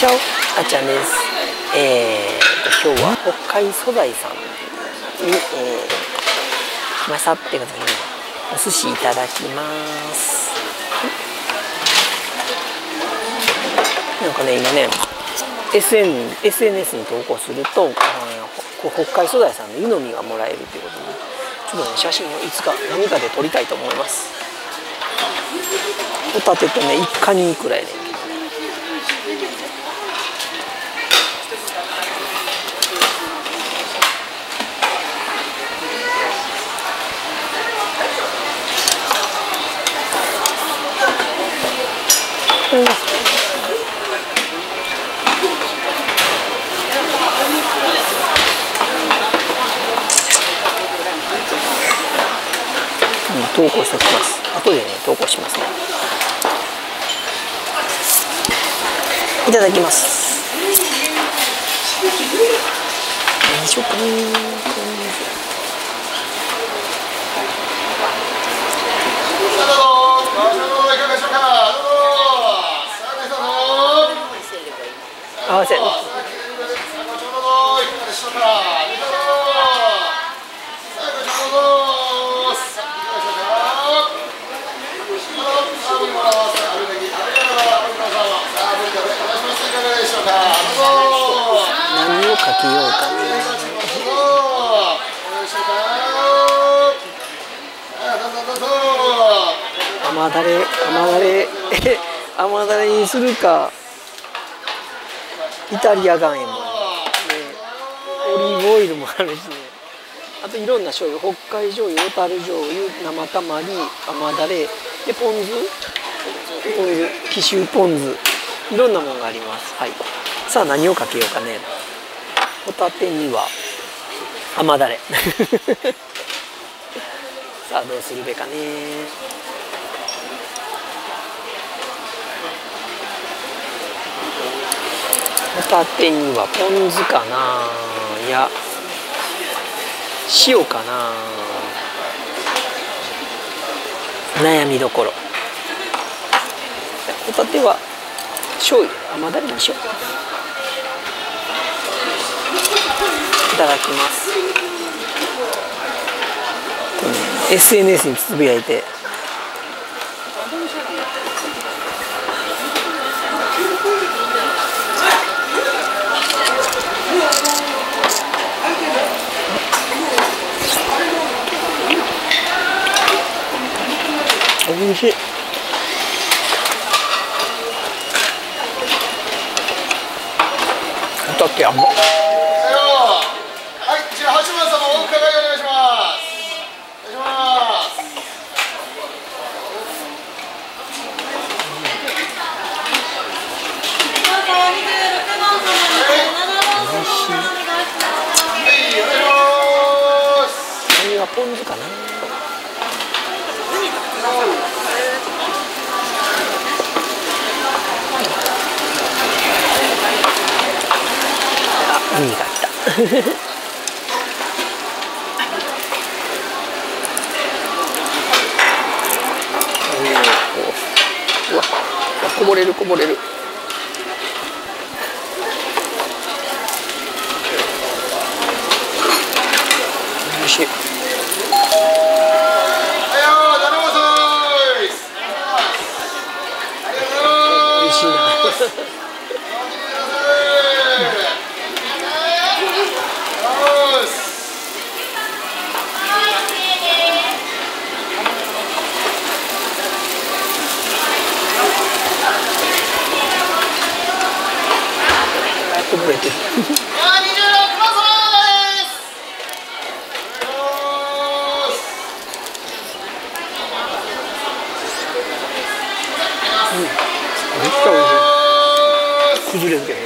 チャオあちゃんです。えー、今日は北海素材さんに、えー、来ましたってことで、お寿司いただきます。なんかね今ね SN SNS に投稿すると、北海素材さんの湯飲みがもらえるということでちょっとね写真をいつか何かで撮りたいと思います。ホタテとねイカにいくらいね投稿しておきます。後でね投稿しますね。いただきます。何しようか合わせ何をかけようか甘だれ甘だれ甘だれにするか。イタリア岩塩も、ね、オリーブオイルもあるしね。あといろんな醤油北海醤油小樽醤油生たまり甘だれ。でポン酢ポン酢紀州ポン酢。いろんなものがあります。はい。さあ何をかけようかね。ホタテには甘だれ。さあどうするべかね。ホタテにはポン酢かな。いや塩かな。悩みどころ。ホタテは醤油甘だれにしよう。ただきます。うん。SNS につぶやいて。おいしい。ホタテ甘っポン酢かな。あ、ウニが来たうわこぼれるこぼれるおいしいはいよ、七本さんです。ありがとうございます。美味しいなこぼれてるめっちゃ美味しい崩れるけどね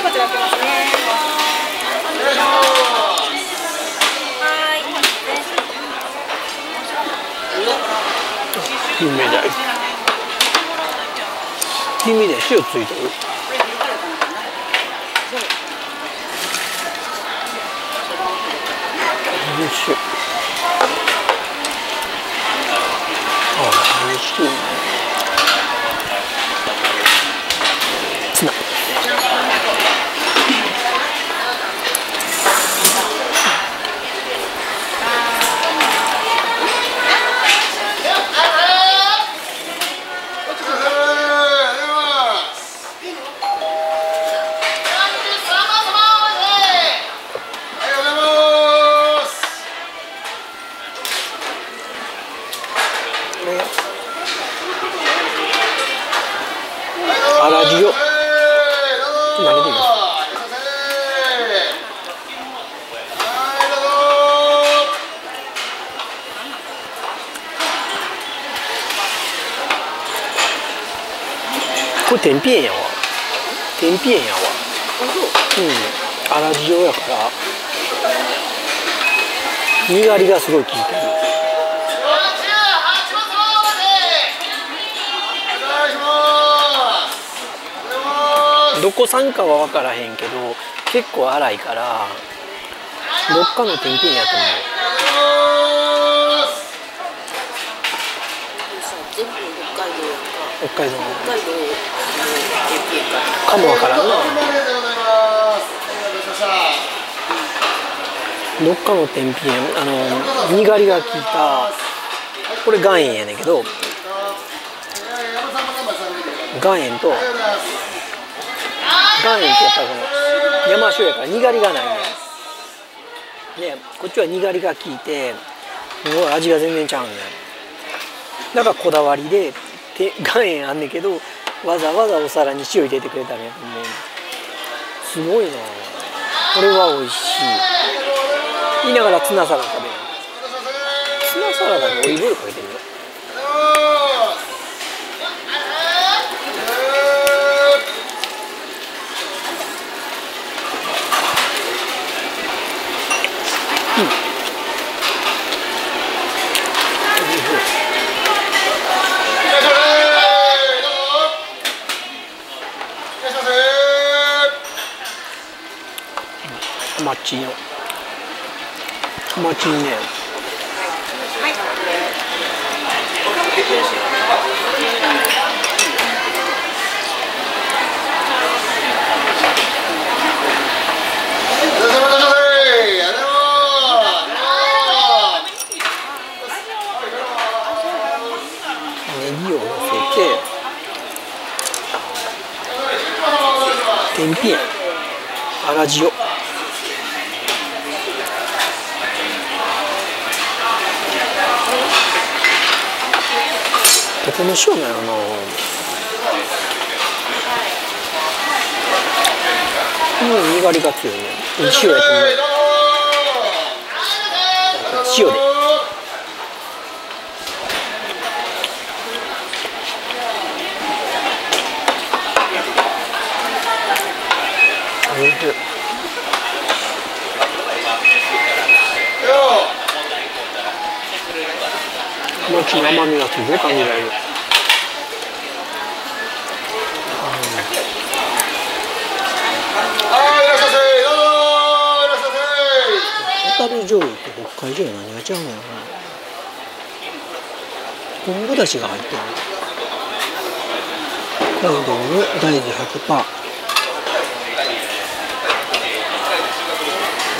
こちら開けますね。はい。金目鯛黄身で塩ついてる。美味しい。あ美味味しい。ね天日塩やわ。天日塩やわ。うん。あらじよやからにがりがすごい効いてる。どこ産かは分からへんけど結構粗いからどっかの天品やと思全部北海道やんかう北海道の。北海道か。かも分からんなどっかの天品あのにがりが効いた。これ岩塩やねんけど。岩塩と岩塩ってやっぱこの山椒やからにがりがないねねこっちはにがりが効いてすごい味が全然ちゃうねん。だからこだわりで。て岩塩あんねんけどわざわざお皿に塩入れてくれたんやと思う。すごいな。これは美味しい。言いながらツナサラダ食べる。ツナサラダにオリーブオイルかけてるよハマチのハマチね。ネギをのせて天日粗塩。どこの塩なんやろなうんにがりが強いね。塩やと思う。塩でおいしいもちの甘みがすごい感じられる。タル醤油って北海道や何が違うのやろな昆布だしが入ってる北海道の大豆100%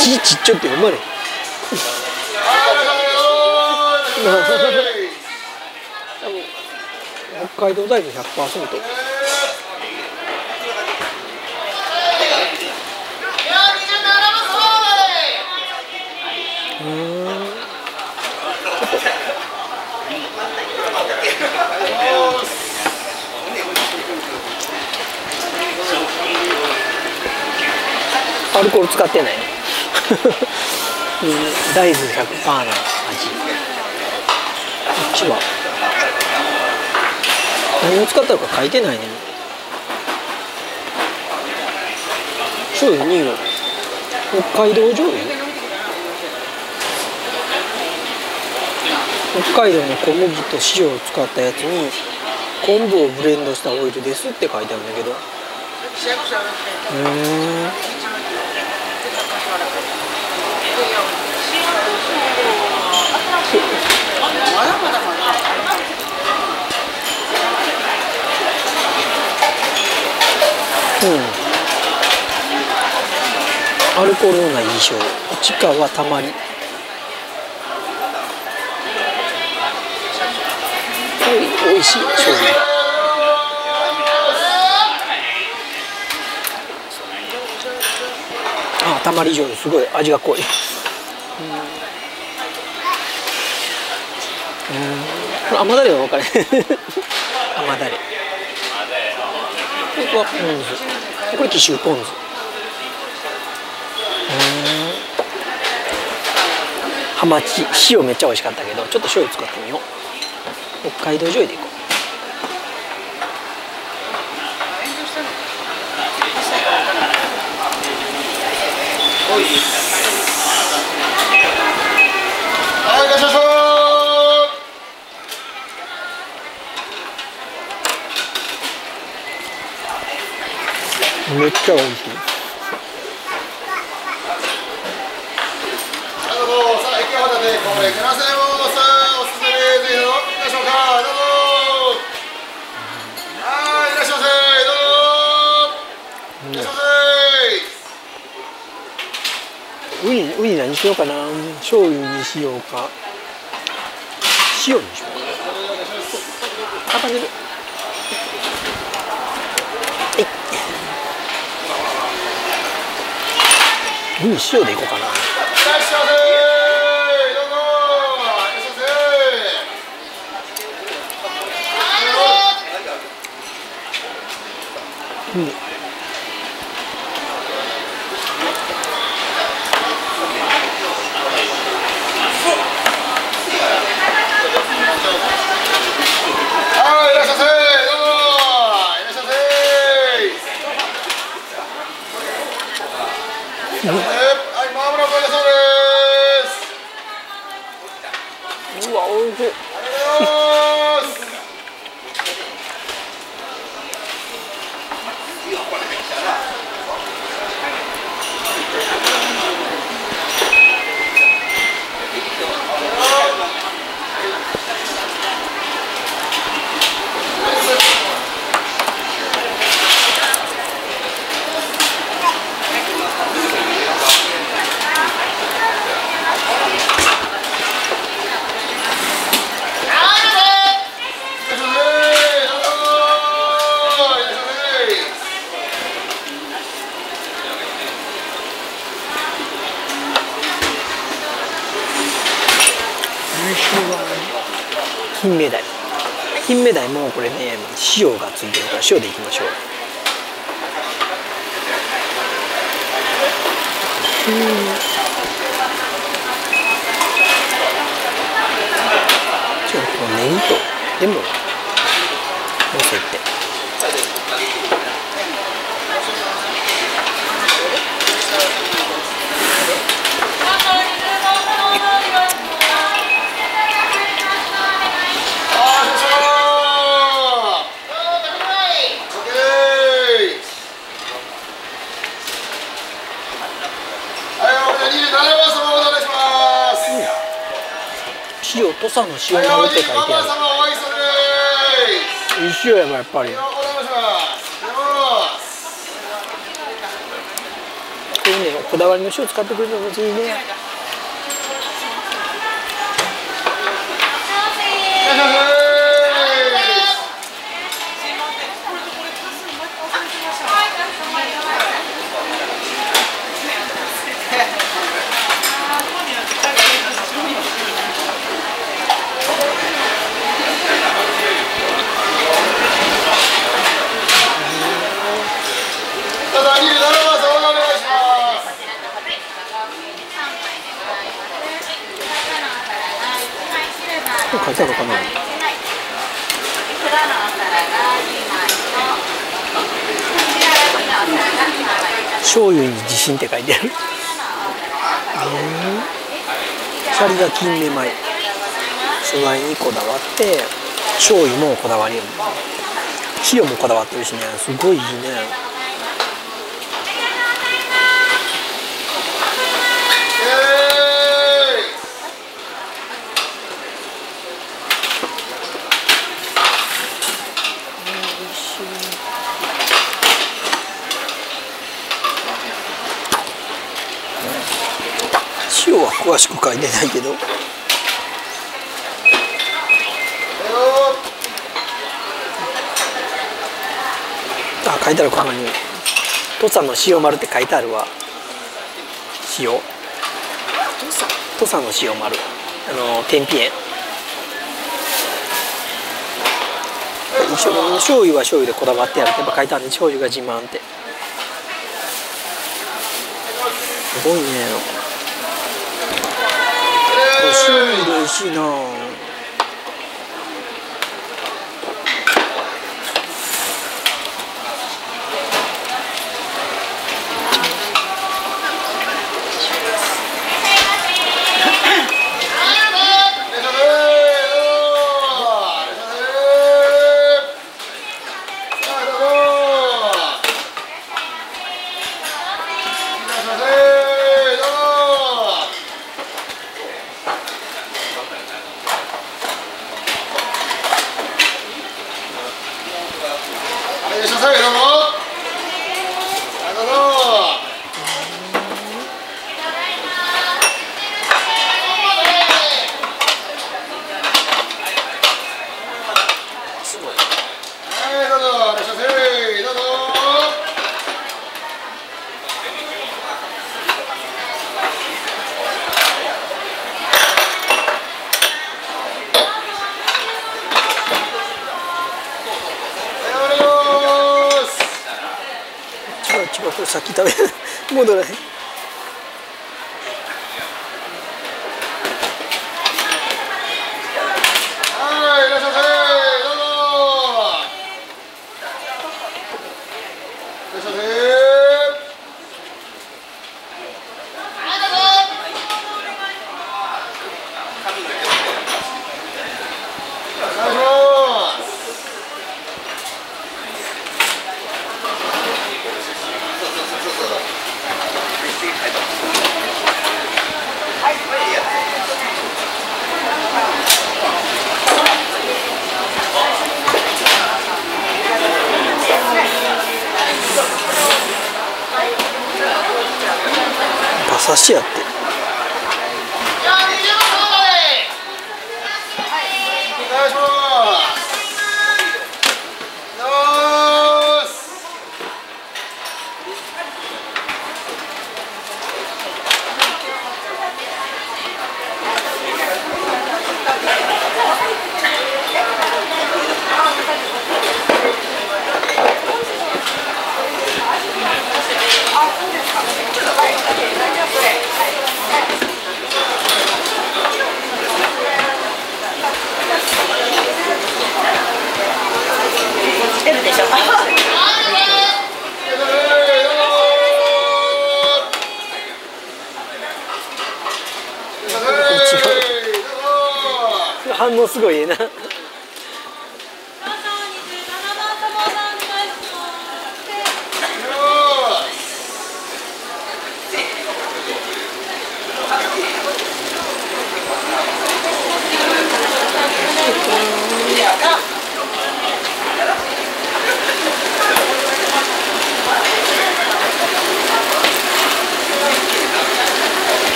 ちちっちゃって読まれ海道大豆100%うーん。アルコール使ってない。大豆100%の味。こっちは？何を使ったのか書いてないね。醤油2号北海道醤油北海道の小麦と塩を使ったやつに昆布をブレンドしたオイルですって書いてあるんだけど。うー。んアルコールのない印象。地下はたまりはい美味しい醤油あたまり醤油。すごい味が濃い。うん。これ甘だれは分かれ甘 だれこれはポン酢。これ紀州ポン酢。ハマチ。塩めっちゃ美味しかったけどちょっと醤油使ってみよう。北海道醤油でいこはい、いらっしゃいまうめっちゃ美味しいしようかな。醤油にしようか。塩にしよう。かあパネルはい。ウニ塩でいこうかな。うぞ。いらっしゃいませ。ウニはい、いらっしゃいませ。どうぞ。いらっしゃいませ。はい、まもなくおいでそうです。うわ美味しいありがとうございます。いらっしゃいませ。どうぞ。いらっしゃいませ。金目鯛金目鯛もこれね塩がついてるから塩でいきましょう。ちょっとネギとレモンのせて土佐の塩はい、鍋お二人、って書いてある。る一緒やばやっぱりこれねこだわりの塩使ってくれるのもいいねーいらっしゃいませ。ただ、二十七番様お願いします。これ書いてあるのか。な醤油に自信って書いてある。うんシャリが金目米。素材にこだわって醤油もこだわり塩もこだわってるしね。すごいいいねえーい詳しく書いてないけど。あ書いてあるここに。土佐の塩丸って書いてあるわ。塩。土佐の塩丸。あの天日塩醤油は醤油でこだわってやるってやっぱ書いてあるね。醤油が自慢って。すごいね醤油で美味しいな違う違うこれさっき食べ戻らへんはい、いらっしゃいませ。どうぞ。いらっしゃいませ。お願いします。馬刺しやってお願いします。よーし。出るでしょ反応すごいええなな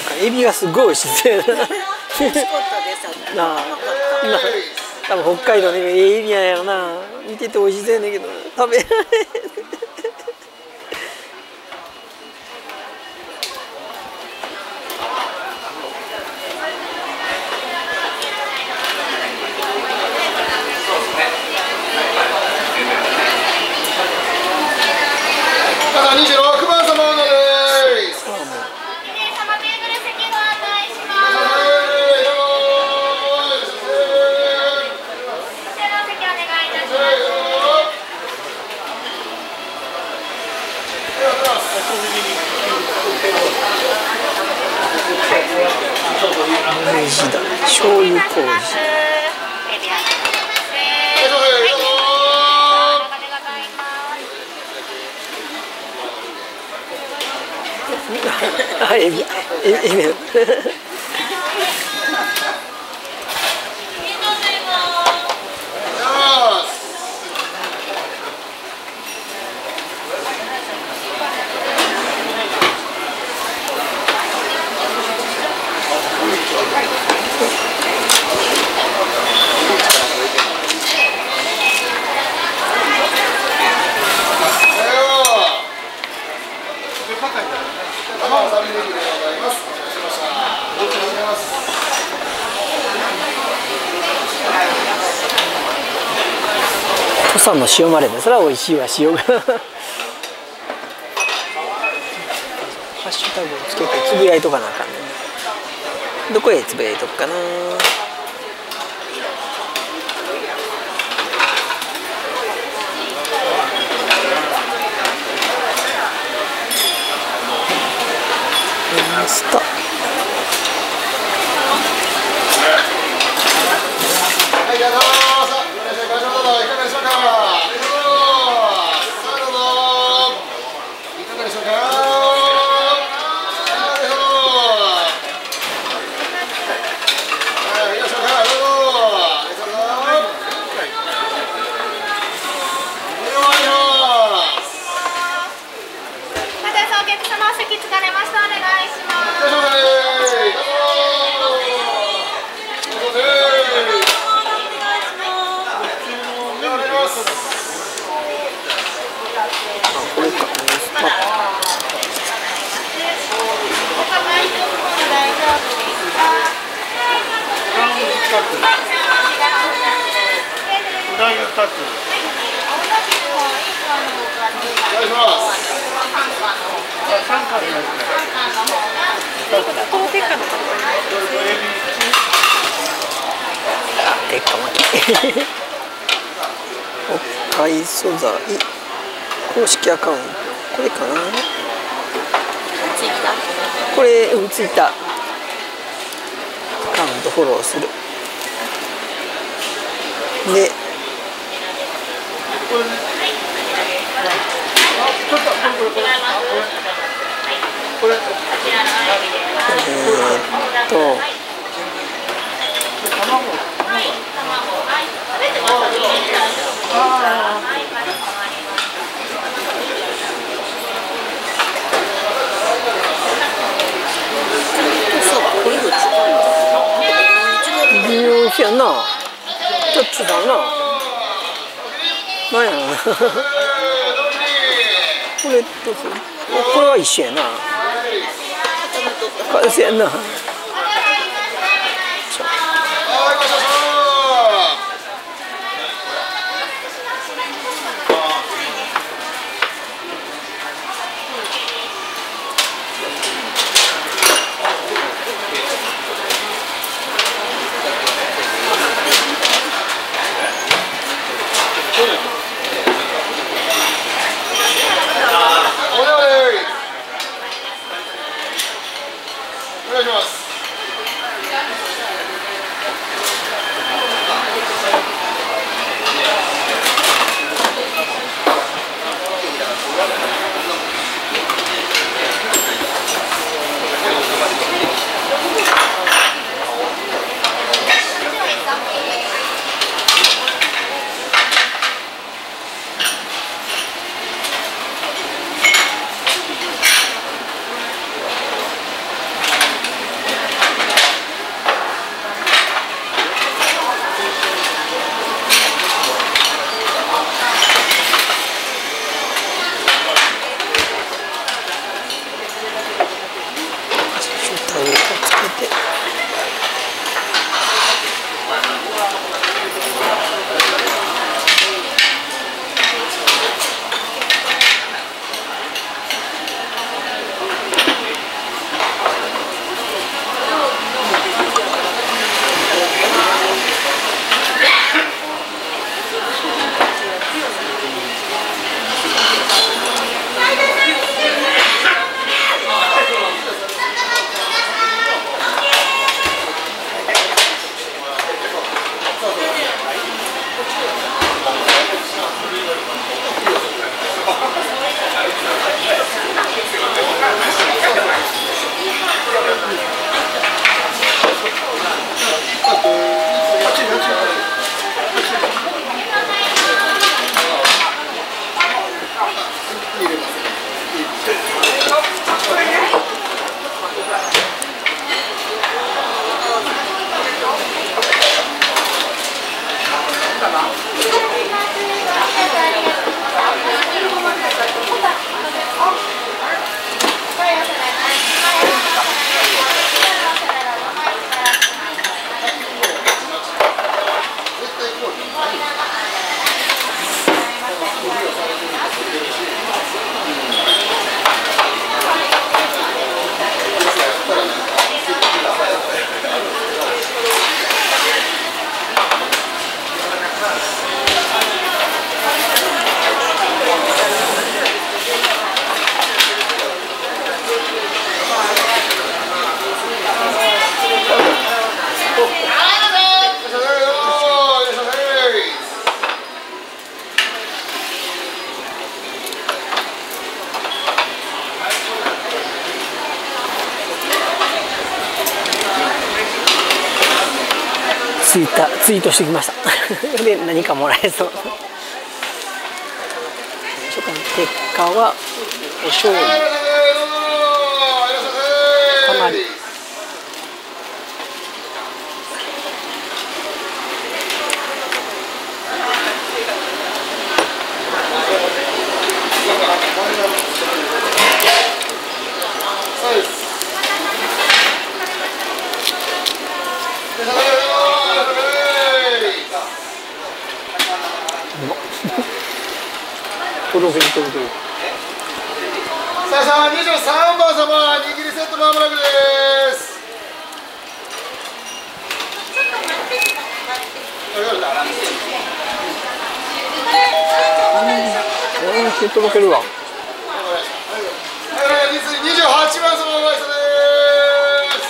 んかエビがすごい美味しな美味しかったです。なあ。な多分北海道のエビエビややろな。見てて美味しそうやねんけど。食べられへんただ26番様のです。サーモン様テーブル席ご案内しまはいどうもす。こちらの席お願いいたします。エビエビエビ卵サビネギでございます。お待たせしました。ありがとうございます。土佐の塩まれでそれは美味しいわ塩が。ハッシュタグをつけてつぶやいとかなあかんねどこへつぶやいとくかな。インスタはい、ありがとうございます。いらっしゃい、会場どうぞ、いかがでしょうか。ありがとうございますさあ、どうぞ。いかがでしょうか。ありがとう。はい、いらっしゃいか、どうぞ。ありがとうございます。お願いします。またお客様お席疲れましたお願いしますいらっしゃいませ。どうぞ。どうぞ。お願いします。これかインスタお構いとも大丈夫ですかフライ2つ。お願いします。でっか巻き北海素材公式アカウントこれかなこれうんツイッターアカウントフォローするでえーっと微妙やなちょっと違うななんやろなこれとここれは一緒やな。これやなターツイートしてきました。で何かもらえそう。初回結果はお醤油かなり届けに届けるさあさあ23番様握りセットまもなくです。俺も届けるわ。はいはい人数28番様ご挨拶ですお願いし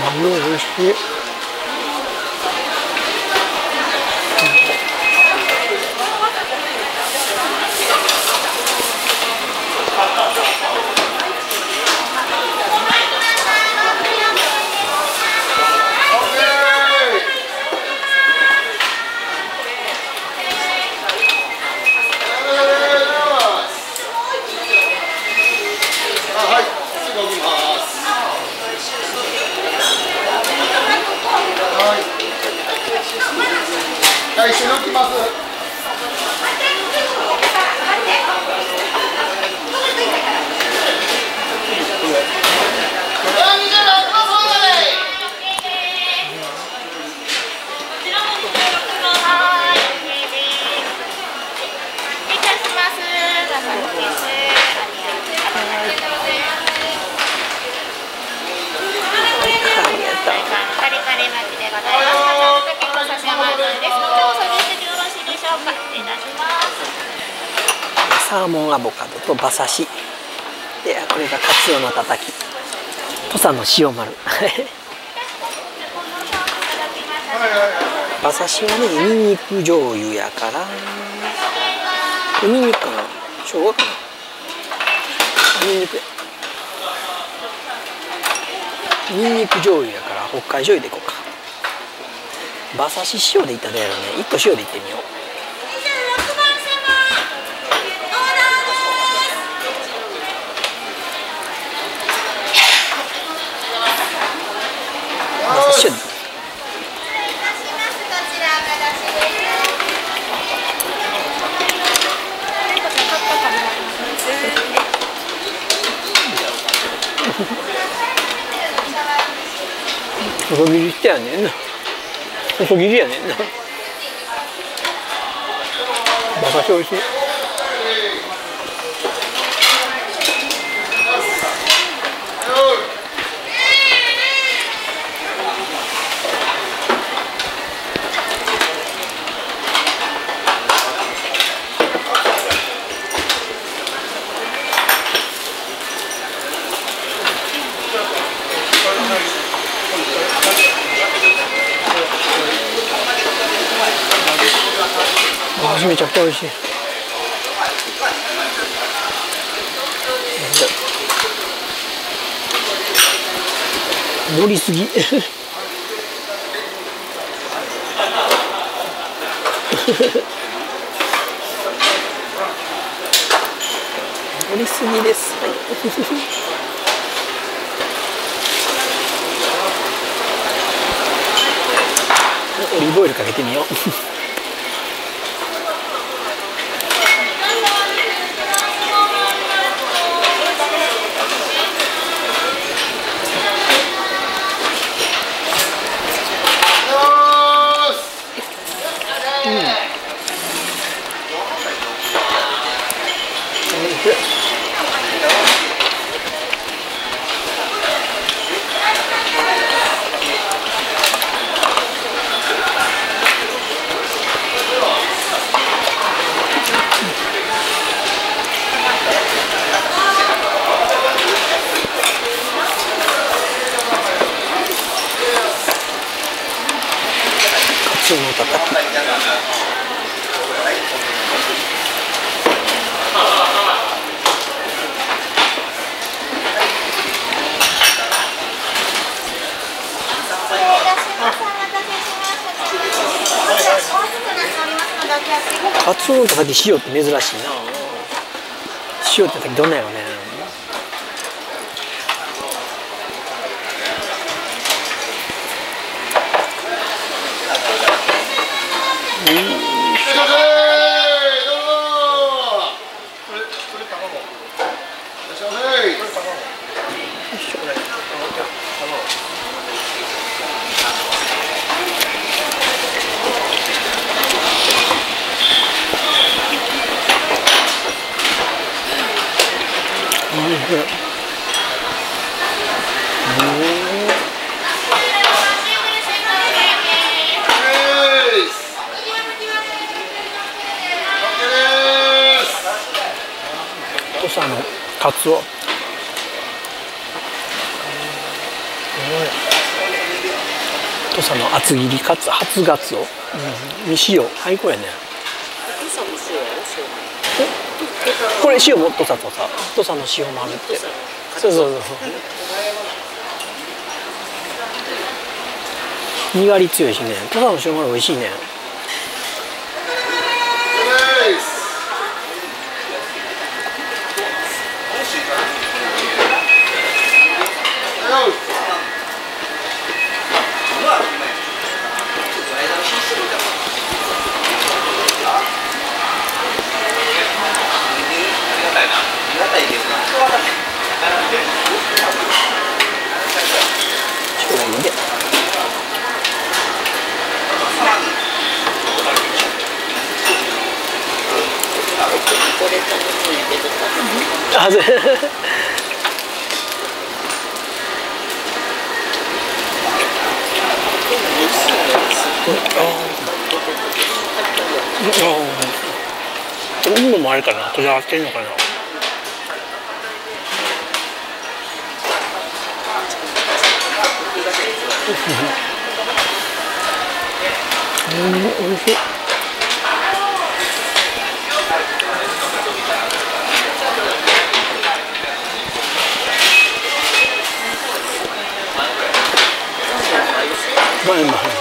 ますマグロ美味しいはい、すぐ起きます。はい。サーモンアボカドと馬刺し。でこれがカツオのたたき。土佐の塩丸。馬刺しはねニンニク醤油やから。ニンニクかな。生姜かな。ニンニク。やニンニク醤油やから北海醤油でいこうか。馬刺し塩でいったらやろうね。1個塩でいってみよう馬刺し塩で細切りしてやねんな細切りやね。ん な馬刺し美味しい馬刺しめちゃくちゃ美味しい盛りすぎ盛りすぎです、はいオリーブオイルかけてみよう失礼いたします。お待たせしました。大きくなっておりますのでお気をつけください。カツオのたたき塩って珍しいな。塩ってたたきどんなんやろね。いらっしゃいませどうぞこれこれ卵いらっしゃいませこれ卵です土佐のカツオ。土佐の厚切りカツ初ガツオ、うん、未塩最高やね。これ塩も土佐とさ土佐の塩もあるって。そうそうそう。にがり強いしね。土佐の塩丸美味しいねですよ塩がいいでこれ頼むんやけどあぜ温度もあるかなこだわってんのかな？うん、美味しい。まあまあ。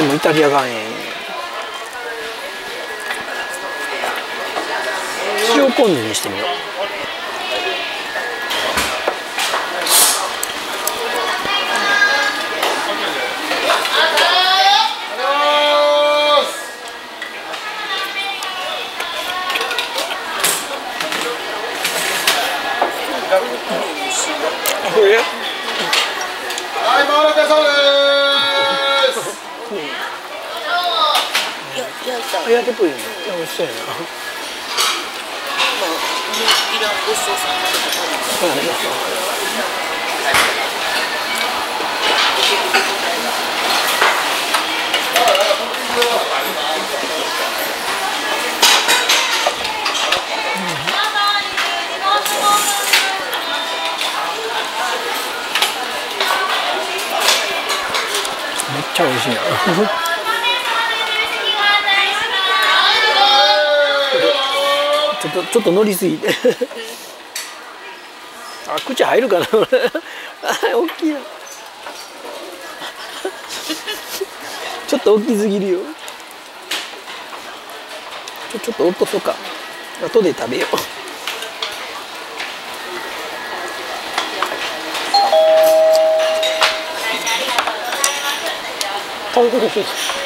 ハワイもイタリア岩塩。塩ポン酢にしてみよう。これはい、回れてそうです。や焼いたあやけっぽいね。美味しそうやな。めっちゃ美味しいな。ちょっとちょっと乗りすぎて。あ口入るかな。あ 大きいな。ちょっと大きすぎるよ。ちょちょっと落とそうか。後で食べよう。あ、美味しい。いら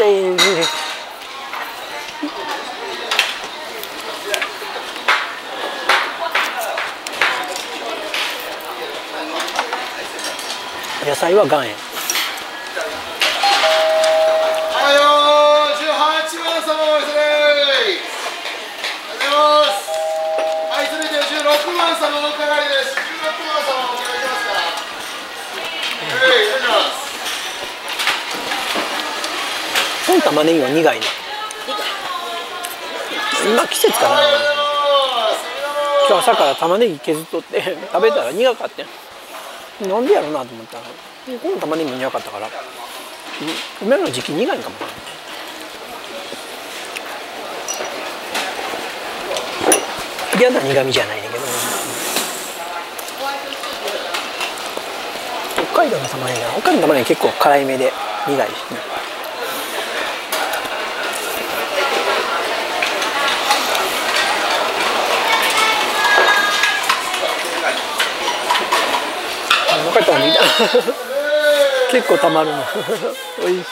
野菜は岩塩。玉ねぎは苦いな。今季節かな。今日朝から玉ねぎ削っとって食べたら苦かったなんでやろうなと思ったらこの玉ねぎも苦かったから。うん今の時期苦いかも。嫌な苦味じゃないねんけど。北海道の玉ねぎは北海道の玉ねぎ結構辛いめで苦いしね。分かったみた結構たまるの。おいしい。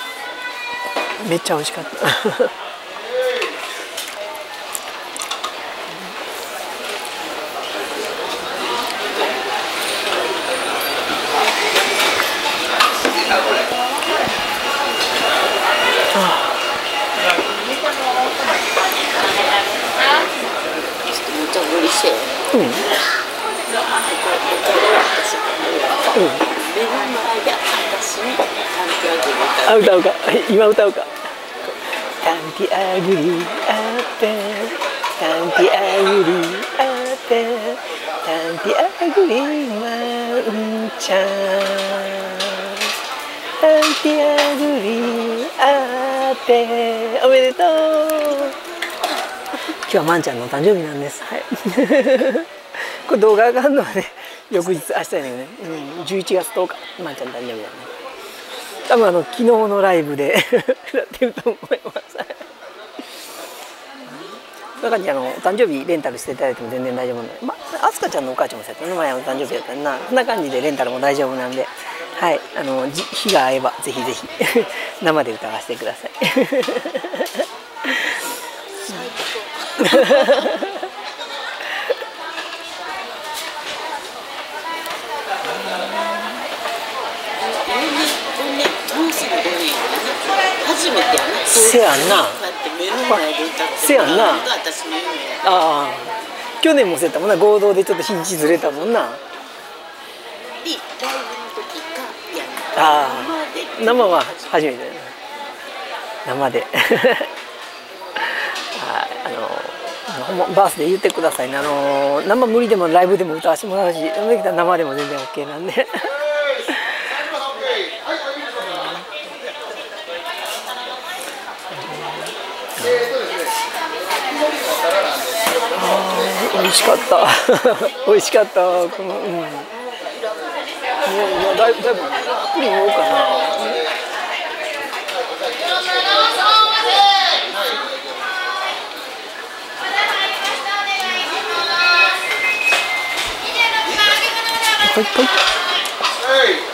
めっちゃ美味しかった無茶ぶりしてうん目の前で私に探偵をあ歌うか？今歌うか？タンティアグリあってタンティアグリあってタンティアグリワンちゃん。タンティアグリあっておめでとう。今日はまんちゃんのお誕生日なんです。はい。これ動画上がるのはね翌日明日やねうん、11月10日。まんちゃんの誕生日だね多分あの昨日のライブで やってると思います。中にあのお誕生日レンタルしていただいても全然大丈夫なんで。まああすかちゃんのお母ちゃんもそうやったね前お誕生日やったな。そんな感じでレンタルも大丈夫なんで。はい。あの日が合えばぜひぜひ 生で歌わせてください。初めてやな。せやんな。こうやって目の前で歌ってせやんな。もらうのが私の夢やああ。去年もそうやったもんな。合同でちょっと日にちずれたもんな。でライブの時か。やああ。生は初めて生で。はいあのバースで言ってくださいね。あの生無理でもライブでも歌わせてもらうし生でも全然 OK なんで美味しかった。美味しかった。このうん。もう今だいぶだいぶプリン言おうかな。はいはい。失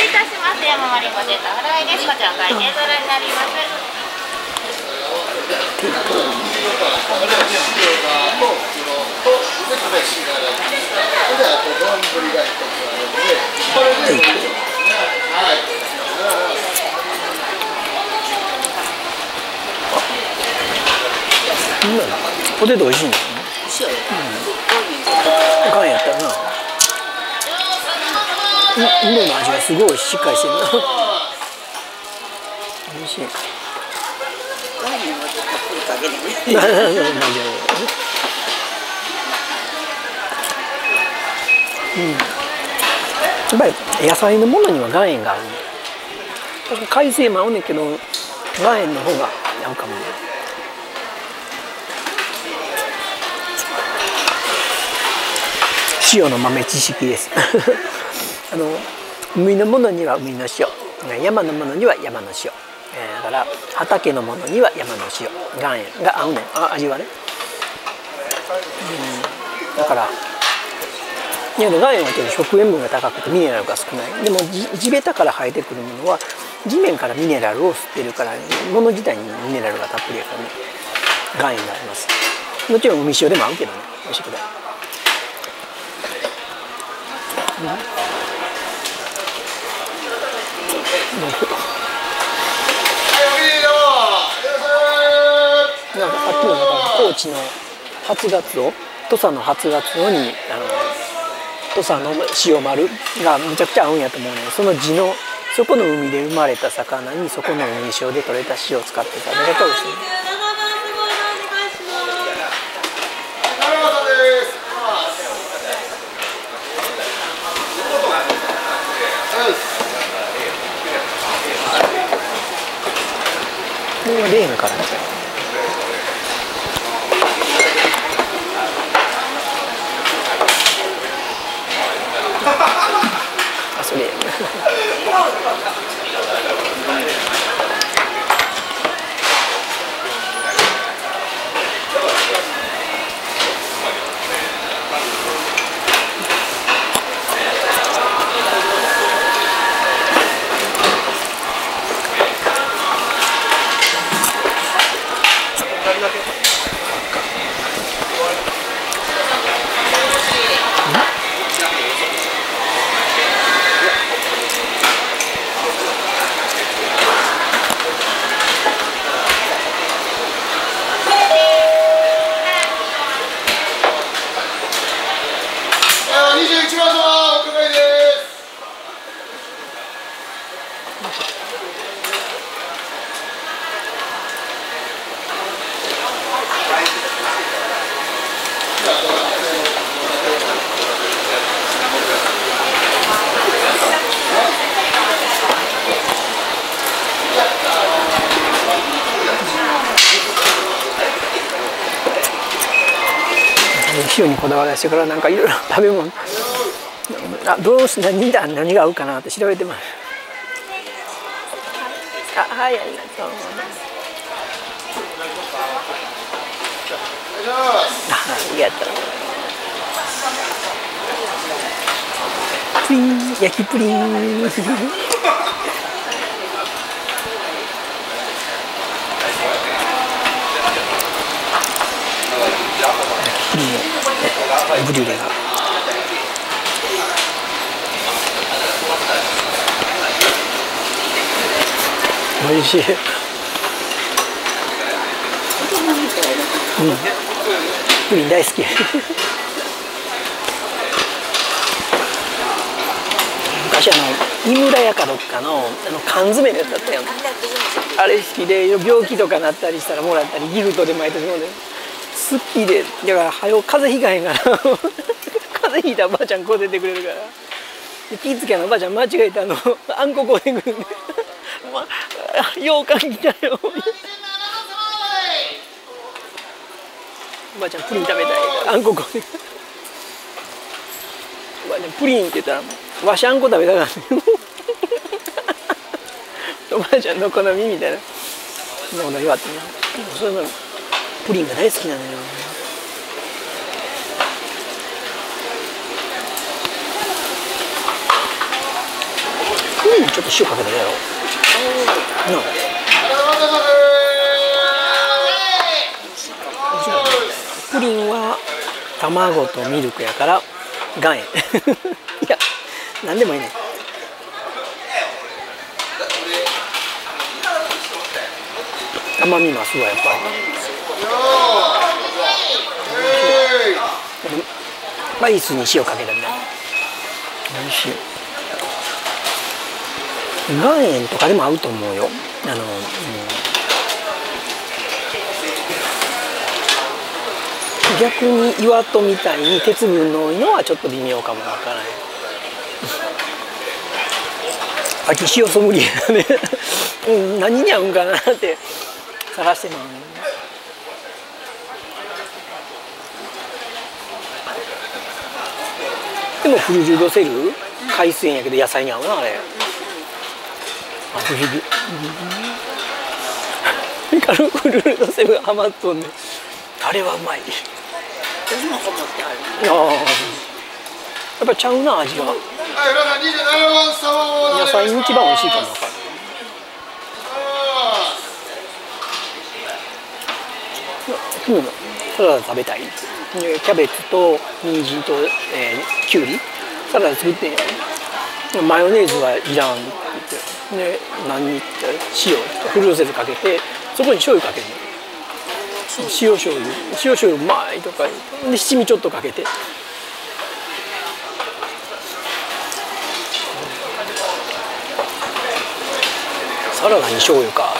礼いたします。山盛りポテトフライですこちら回転皿になります。ポテト美味しいんですね一緒よガンやったなうウドの味がすごい。しっかりしてるな美味しいワインもたっぷりかけてくれななななんうんやっぱり野菜のものには岩塩が合う確か海鮮も合うねんけど岩塩の方が合うかもね塩の豆知識ですあの海のものには海の塩山のものには山の塩、畑のものには山の塩岩塩が合うねんあ味はね、うん、だからいや岩塩はちょっと食塩分が高くてミネラルが少ないでも地べたから生えてくるものは地面からミネラルを吸ってるから物自体にミネラルがたっぷりやからね。岩塩がありますもちろん海塩でも合うけどね。美味しいけど。なん高知の初ガツオ土佐の初ガツオにあの土佐の塩丸がむちゃくちゃ合うんやと思うねその地のそこの海で生まれた魚にそこの海塩で取れた塩を使って食べる長山さんです。これはレーンからじゃあそれやなあー21番様お伺いです塩にこだわらしてからなんかいろいろ食べ物。あどうし何だ何が合うかなって調べてます。あはいありがとうお願います。あありがとう。プリン焼きプリンプリンのブリュレが美味しい。うん。プリン大好き。昔あの井村屋かどっかのあの缶詰のやつだったよ。ねあれ好きで病気とかなったりしたらもらったりギフトで毎年もらって好きでだから早う風邪ひかへんから。風邪ひいたらばあちゃんこう出てくれるから。で気ぃつけあのばあちゃん間違えてあの。あんここうでくる。んで、まあ、ようかん来たよ。おばあちゃんプリン食べたい。あんここうでおばあちゃんプリンって言ったらわしあんこ食べたからね。おばあちゃんの好みみたいな。そんなこと言われてねそういうのプリンが大好きなのよ。プリンちょっと塩かけたやろなあ。プリンは卵とミルクやから岩塩。いや何でもいいね。甘みますわやっぱり。ライスに塩かけたみたい美味しい。岩塩とかでも合うと思うよ。あの、うん。逆に岩戸みたいに鉄分の多いのはちょっと微妙かもわからない秋塩ソムリエだね。うん何に合うんかなって探してますでもフルルドセル海水やけど野菜に合うなあれ。あフ ルルカルフルルドセルハマっとんねん。あれはうまい。私もこもってある。ああ。やっぱちゃうな味が。はい、皆さん27番様を野菜に一番美味しいかも。わかるうんサラダ食べたい？でキャベツと人参と、えー、きゅうりサラダ作ってんやマヨネーズはいらんって言ってで何にって塩フルーツかけてそこに醤油かける。塩醤油。塩醤油うまいとかで七味ちょっとかけて。サラダに醤油か。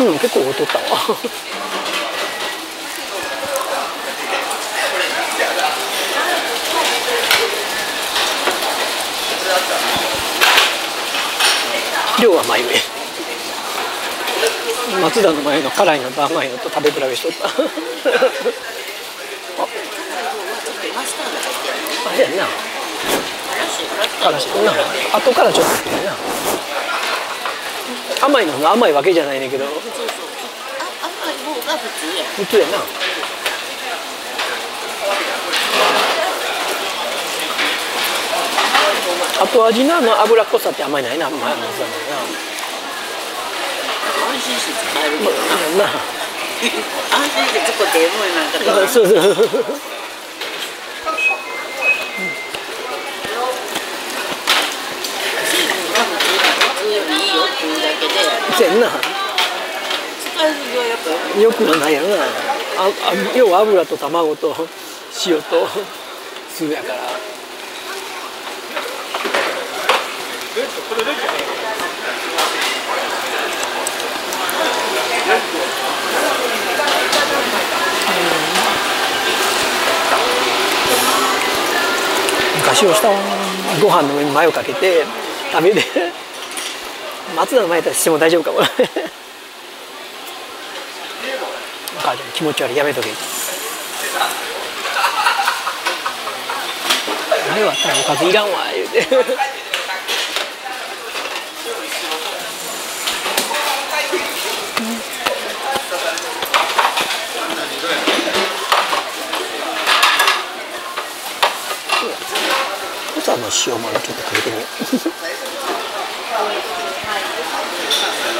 うん結構太ったわ。量は眉毛松田の前の辛いのと甘いのと食べ比べしとった。ああれやんな。からしな後からちょっとってな。甘いのが甘いわけじゃないねんけど。あ甘い方が普通や。普通やな後味のあの脂っこさって甘いないな。甘いのさ安心して使えるけどな。な 安心して使ってええもんなんかそうそう普通よりいいよっていうだけでそう。やん。な。使いすぎはやっぱよくはないやろな。ああ要は油と卵と塩と。酢やから昔をしたご飯の上にマヨかけて食べて 松田の前やったらしても大丈夫かもお母ちゃん気持ち悪いやめとけ。前はあったらおかずいらんわ言うて。塩までちょっとかけてみよう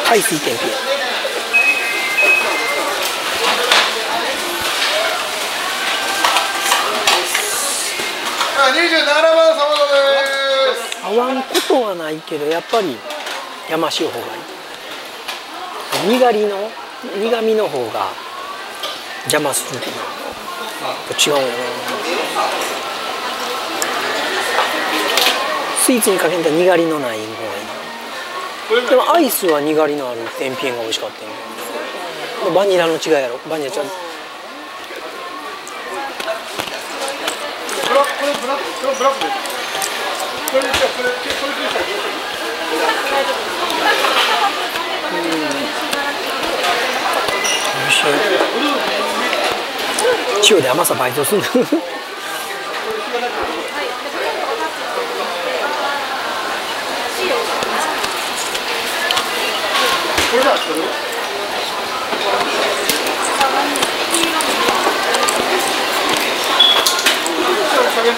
海水天品あ27番様です。合わんことはないけどやっぱり山塩方がいい。にがりの苦味の方が邪魔するけど違うよなスイーツにかけんとにがりのない方がいいなでもアイスはにがりのある天品が美味しかったんやけどバニラの違いやろ。バニラちゃん。ブラックこれブラックこれブラックですこれじゃあこれこれでしたらどうする美味しい塩で甘さ倍増するこれだこれ下げる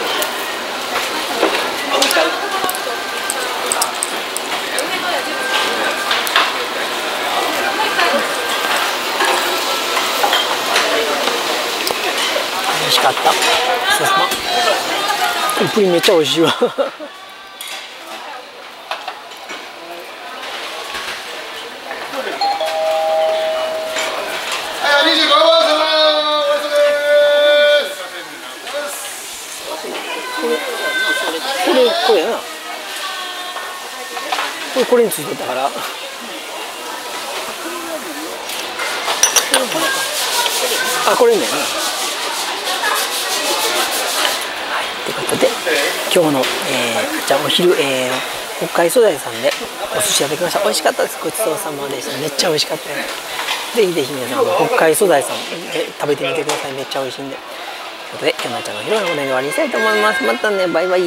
美味しかった。そうそう プリンめっちゃ美味しいわはい25番様おやすみですこれこれやなこれについてたから。あこれね。はいということで今日の、えー、じゃあお昼、えー、北海素材さんでお寿司いただきました。美味しかったです。ごちそうさまでした。めっちゃ美味しかったですぜひぜひ皆さんあの北海素材さんで食べてみてください。めっちゃ美味しいんで。ということで今日のちゃんの昼のおで終わりにしたいと思います。またね。バイバイ。